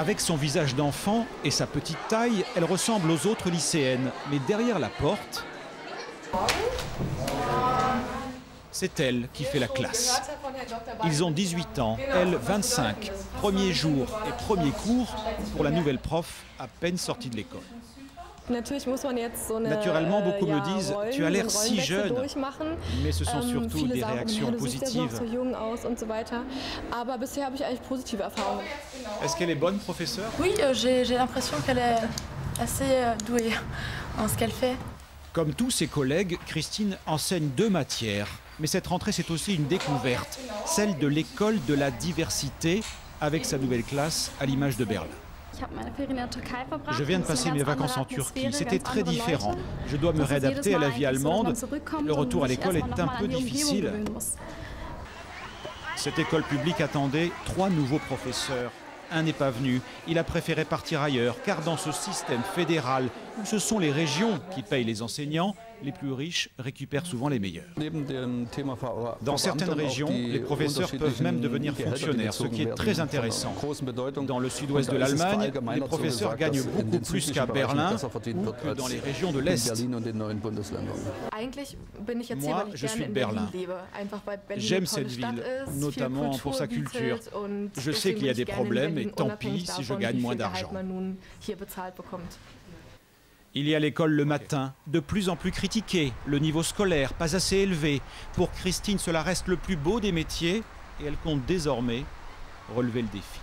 Avec son visage d'enfant et sa petite taille, elle ressemble aux autres lycéennes. Mais derrière la porte, c'est elle qui fait la classe. Ils ont 18 ans, elle 25. Premier jour et premier cours pour la nouvelle prof à peine sortie de l'école. Naturellement, beaucoup me disent Tu as l'air si jeune. Mais ce sont surtout des réactions positives. Est-ce qu'elle est bonne, professeure? Oui, euh, j'ai l'impression qu'elle est assez euh, douée en ce qu'elle fait. Comme tous ses collègues, Christine enseigne deux matières. Mais cette rentrée, c'est aussi une découverte, celle de l'école de la diversité, avec sa nouvelle classe à l'image de Berlin. Je viens de passer mes vacances en Turquie. C'était très différent. Je dois me réadapter à la vie allemande. Le retour à l'école est un peu difficile. Cette école publique attendait trois nouveaux professeurs. Un n'est pas venu. Il a préféré partir ailleurs, car dans ce système fédéral, où ce sont les régions qui payent les enseignants, les plus riches récupèrent souvent les meilleurs. Dans certaines régions, les professeurs peuvent même devenir fonctionnaires, ce qui est très intéressant. Dans le sud-ouest de l'Allemagne, les professeurs gagnent beaucoup plus qu'à Berlin ou que dans les régions de l'Est. Moi, je suis de Berlin. J'aime cette ville, notamment pour sa culture. Je sais qu'il y a des problèmes et tant pis si je gagne moins d'argent. Il y a l'école le matin, de plus en plus critiquée, le niveau scolaire pas assez élevé. Pour Christine, cela reste le plus beau des métiers et elle compte désormais relever le défi.